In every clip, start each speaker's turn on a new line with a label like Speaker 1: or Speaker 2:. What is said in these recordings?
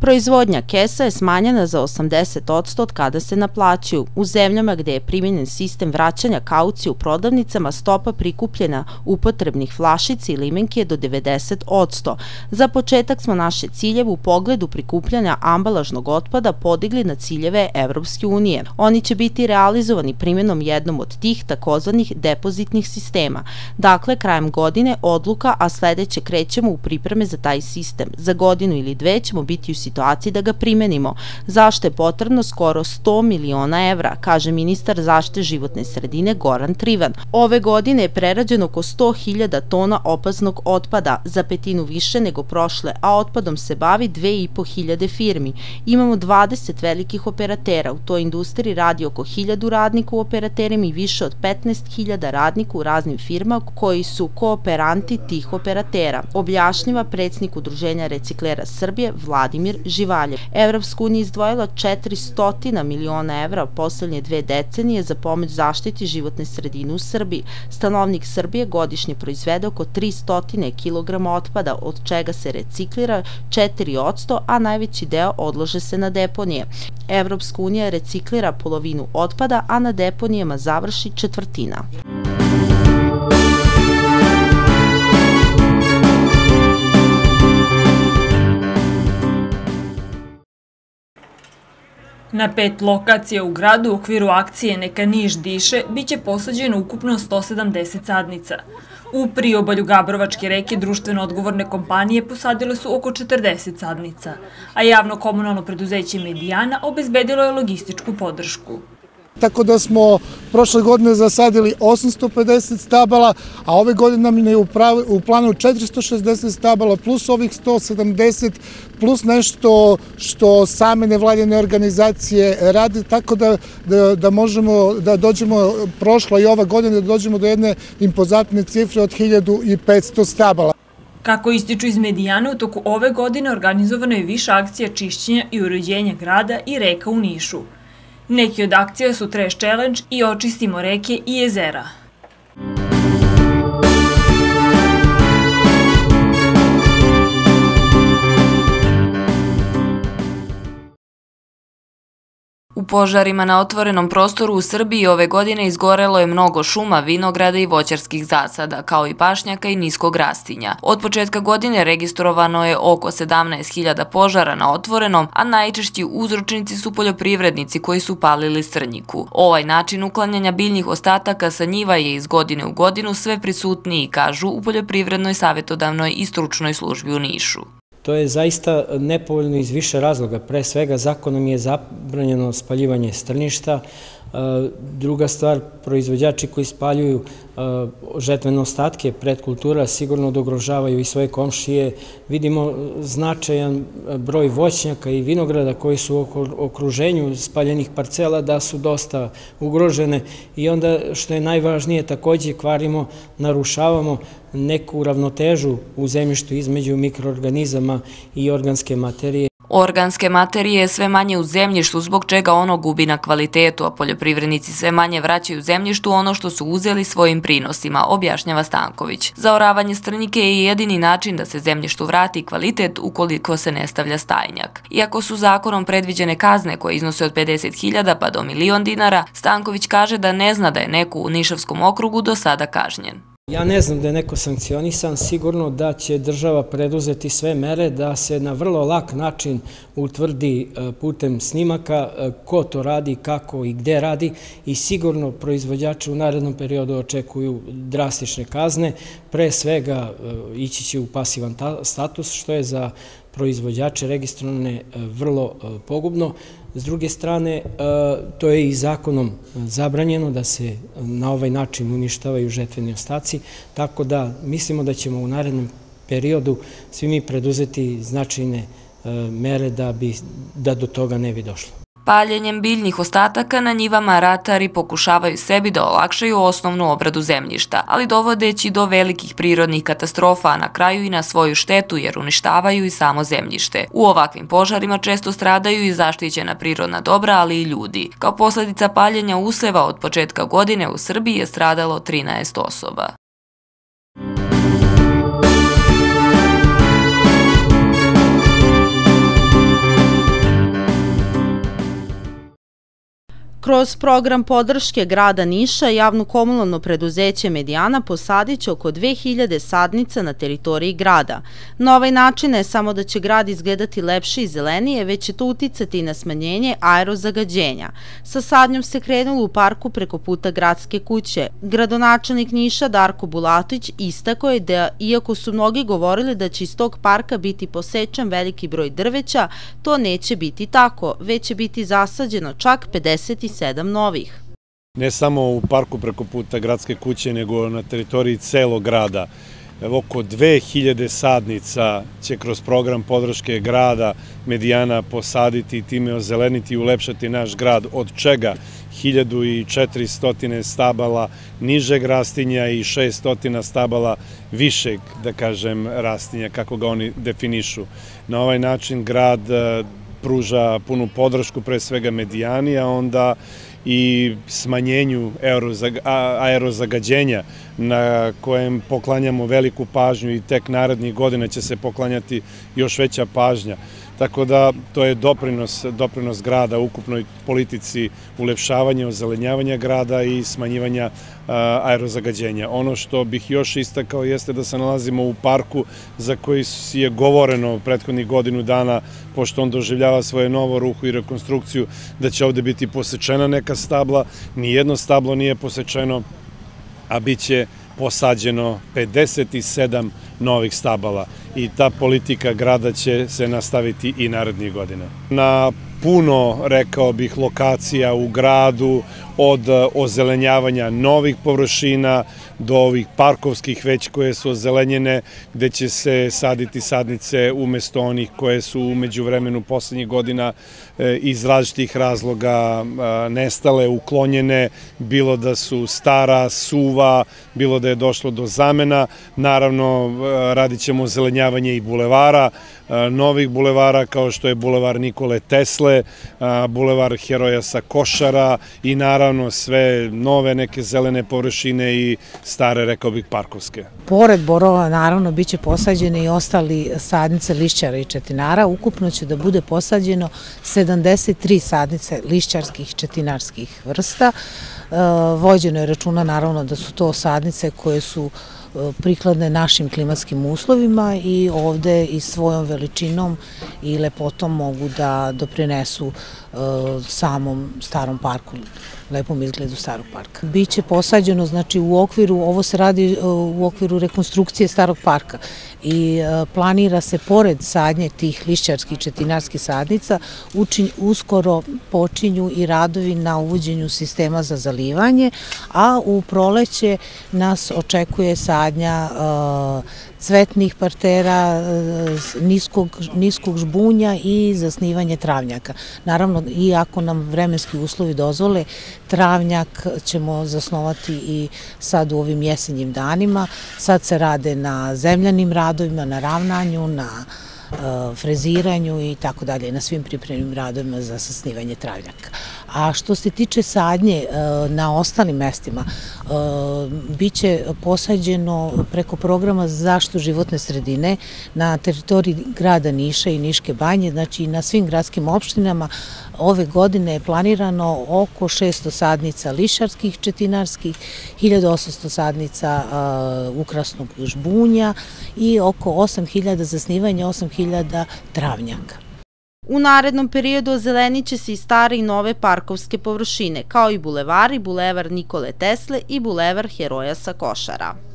Speaker 1: Proizvodnja kesa je smanjena za 80% od kada se naplaćuju. U zemljama gde je primjenjen sistem vraćanja kaucije u prodavnicama stopa prikupljena upotrebnih flašica i limenki je do 90%. Za početak smo naše ciljeve u pogledu prikupljanja ambalažnog otpada podigli na ciljeve Evropske unije. Oni će biti realizovani primjenom jednom od tih takozvanih depozitnih sistema. Dakle, krajem godine odluka, a sledeće krećemo u pripreme za taj sistem. Za godinu ili dve ćemo biti u situaciji da ga primenimo. Zašto je potrebno skoro 100 miliona evra, kaže ministar zašte životne sredine Goran Trivan. Ove godine je prerađeno oko 100.000 tona opasnog otpada, za petinu više nego prošle, a otpadom se bavi 2.500 firmi. Imamo 20 velikih operatera, u toj industriji radi oko 1000 radnika u operaterima i više od 15.000 radnika u raznim firmama koji su kooperanti tih operatera, objašnjava predsnik Udruženja reciklera Srbije Vladimir Živaljev. Evropska unija izdvojila 400 miliona evra poslednje dve decenije za pomoć zaštiti životne sredine u Srbiji. Stanovnik Srbije godišnje proizvede oko 300 kg otpada, od čega se reciklira 4%, a najveći deo odlože se na deponije. Evropska unija reciklira polovinu otpada, a na deponijama završi četvrtina.
Speaker 2: Na pet lokacija u gradu u okviru akcije Neka Niš diše biće posađeno ukupno 170 sadnica. U priobalju Gabrovačke reke društveno odgovorne kompanije posadile su oko 40 sadnica, a javno komunalno preduzeće Medijana obezbedilo je logističku podršku
Speaker 3: tako da smo prošle godine zasadili 850 stabala, a ove godine nam je u, planu 460 stabala plus ovih 170 plus nešto što same nevladjene organizacije rade, tako da, da, da možemo da dođemo, prošla i ova godina, da dođemo do jedne impozatne cifre od 1500 stabala.
Speaker 2: Kako ističu iz Medijana, u toku ove godine organizovano je više akcija čišćenja i uređenja grada i reka u Nišu. Neki od akcija su Trash Challenge i Očistimo reke i jezera. Požarima na otvorenom prostoru u Srbiji ove godine izgorelo je mnogo šuma, vinograda i voćarskih zasada, kao i pašnjaka i niskog rastinja. Od početka godine registrovano je oko 17.000 požara na otvorenom, a najčešći uzročnici su poljoprivrednici koji su palili srnjiku. Ovaj način uklanjanja biljnih ostataka sa njiva je iz godine u godinu sve prisutniji, kažu u Poljoprivrednoj savjetodavnoj i stručnoj službi u Nišu.
Speaker 4: To je zaista nepovoljno iz više razloga. Pre svega zakonom je zabranjeno spaljivanje strništa, Druga stvar, proizvođači koji spaljuju žetvene ostatke predkultura sigurno dogrožavaju i svoje komšije. Vidimo značajan broj voćnjaka i vinograda koji su u okruženju spaljenih parcela da su dosta ugrožene i onda što je najvažnije takođe kvarimo, narušavamo neku ravnotežu u zemljištu između mikroorganizama i organske materije.
Speaker 2: Organske materije je sve manje u zemljištu, zbog čega ono gubi na kvalitetu, a poljoprivrednici sve manje vraćaju zemljištu ono što su uzeli svojim prinosima, objašnjava Stanković. Zaoravanje strnike je jedini način da se zemljištu vrati kvalitet ukoliko se ne stavlja stajnjak. Iako su zakonom predviđene kazne koje iznose od 50.000 pa do milion dinara, Stanković kaže da ne zna da je neko u Nišavskom okrugu do sada kažnjen.
Speaker 4: Ja ne znam da je neko sankcionisan, sigurno da će država preduzeti sve mere da se na vrlo lak način utvrdi e, putem snimaka e, ko to radi, kako i gde radi i sigurno proizvođači u narednom periodu očekuju drastične kazne, pre svega e, ići će u pasivan status, što je za proizvođače registrovane vrlo pogubno. S druge strane, e, to je i zakonom zabranjeno da se na ovaj način uništavaju žetveni ostaci, tako da mislimo da ćemo u narednom periodu svi mi preduzeti značajne e, mere da, bi, da do toga ne bi došlo.
Speaker 2: Paljenjem biljnih ostataka na njivama ratari pokušavaju sebi da olakšaju osnovnu obradu zemljišta, ali dovodeći do velikih prirodnih katastrofa, na kraju i na svoju štetu jer uništavaju i samo zemljište. U ovakvim požarima često stradaju i zaštićena prirodna dobra, ali i ljudi. Kao posledica paljenja useva od početka godine u Srbiji je stradalo 13 osoba.
Speaker 1: Kroz program podrške grada Niša, javno komunalno preduzeće Medijana posadit će oko 2000 sadnica na teritoriji grada. Na ovaj način ne samo da će grad izgledati lepše i zelenije, već će to uticati i na smanjenje aerozagađenja. Sa sadnjom se krenulo u parku preko puta gradske kuće. Gradonačelnik Niša Darko Bulatović istako je da, iako su mnogi govorili da će iz tog parka biti posečan veliki broj drveća, to neće biti tako, već će biti zasađeno čak 50 sedam novih.
Speaker 5: Ne samo u parku preko puta gradske kuće, nego na teritoriji celog grada. Evo, oko 2000 sadnica će kroz program podrške grada Medijana posaditi i time ozeleniti i ulepšati naš grad, od čega 1400 stabala nižeg rastinja i 600 stabala višeg, da kažem, rastinja, kako ga oni definišu. Na ovaj način grad pruža punu podršku pre svega medijani, a onda i smanjenju aerozagađenja na kojem poklanjamo veliku pažnju i tek narednih godina će se poklanjati još veća pažnja. Tako da to je doprinos, doprinos grada ukupnoj politici ulepšavanja, ozelenjavanja grada i smanjivanja aerozagađenja. Ono što bih još istakao jeste da se nalazimo u parku za koji je govoreno prethodnih godinu dana, pošto on doživljava svoje novo ruhu i rekonstrukciju, da će ovde biti posečena neka stabla. Nijedno stablo nije posečeno, a bit će posađeno 57 novih stabala i ta politika grada će se nastaviti i narednih godina. Na puno, rekao bih, lokacija u gradu, od e, ozelenjavanja novih površina do ovih parkovskih već koje su ozelenjene, gde će se saditi sadnice umesto onih koje su umeđu vremenu poslednjih godina e, iz različitih razloga e, nestale, uklonjene, bilo da su stara, suva, bilo da je došlo do zamena. Naravno, radit ćemo ozelenjavanje i bulevara, novih bulevara kao što je bulevar Nikole Tesle, bulevar Heroja sa Košara i naravno sve nove neke zelene površine i stare, rekao bih, parkovske.
Speaker 6: Pored borova, naravno, biće posađene i ostali sadnice lišćara i četinara. Ukupno će da bude posađeno 73 sadnice lišćarskih i četinarskih vrsta. Vođeno je računa, naravno, da su to sadnice koje su prikladne našim klimatskim uslovima i ovde i svojom veličinom i lepotom mogu da doprinesu e, samom starom parku, lepom izgledu starog parka. Biće posađeno, znači u okviru, ovo se radi e, u okviru rekonstrukcije starog parka i e, planira se pored sadnje tih lišćarskih četinarskih sadnica uskoro počinju i radovi na uvođenju sistema za zalivanje, a u proleće nas očekuje sadnja e, cvetnih partera, e, niskog, niskog žbunja i zasnivanje travnjaka. Naravno, i ako nam vremenski uslovi dozvole, travnjak ćemo zasnovati i sad u ovim jesenjim danima. Sad se rade na zemljanim radovima, na ravnanju, na freziranju i tako dalje, na svim pripremnim radovima za sasnivanje travnjaka. A što se tiče sadnje e, na ostalim mestima, e, biće posađeno preko programa za zaštitu životne sredine na teritoriji grada Niša i Niške banje, znači na svim gradskim opštinama ove godine je planirano oko 600 sadnica lišarskih, četinarskih, 1800 sadnica e, ukrasnog žbunja i oko 8000 zasnivanja, 8000 travnjaka.
Speaker 1: U narednom periodu ozeleniće se i stare i nove parkovske površine, kao i bulevari, bulevar Nikole Tesle i bulevar Heroja sa Košara.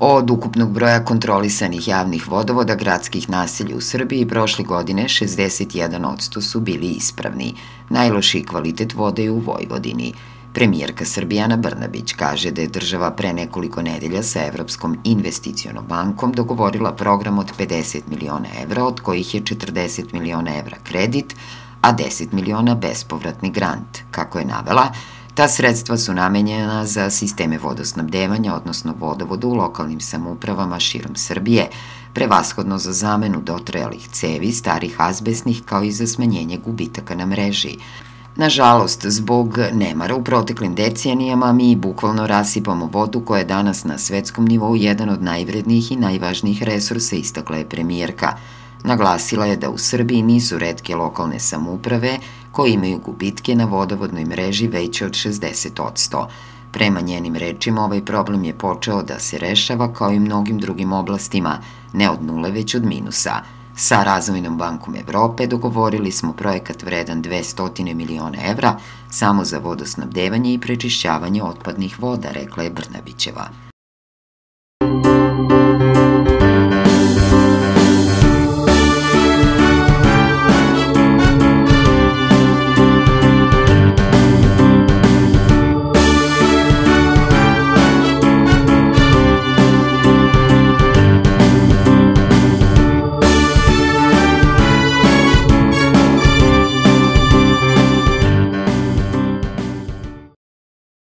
Speaker 7: Od ukupnog broja kontrolisanih javnih vodovoda gradskih naselja u Srbiji prošle godine 61% su bili ispravni. Najlošiji kvalitet vode je u Vojvodini – Premijerka Srbijana Brnabić kaže da je država pre nekoliko nedelja sa Evropskom investicionom bankom dogovorila program od 50 miliona evra, od kojih je 40 miliona evra kredit, a 10 miliona bespovratni grant. Kako je navela, ta sredstva su namenjena za sisteme vodosnabdevanja, odnosno vodovodu u lokalnim samoupravama širom Srbije, prevashodno za zamenu dotrajalih cevi, starih azbesnih, kao i za smanjenje gubitaka na mreži. Nažalost, zbog nemara u proteklim decenijama mi bukvalno rasipamo vodu koja je danas na svetskom nivou jedan od najvrednijih i najvažnijih resursa, istakla je premijerka. Naglasila je da u Srbiji nisu redke lokalne samuprave koje imaju gubitke na vodovodnoj mreži veće od 60%. Prema njenim rečima, ovaj problem je počeo da se rešava kao i mnogim drugim oblastima, ne od nule, već od minusa. Sa Razvojnom bankom Evrope dogovorili smo projekat vredan 200 miliona evra samo za vodosnabdevanje i prečišćavanje otpadnih voda, rekla je Brnabićeva.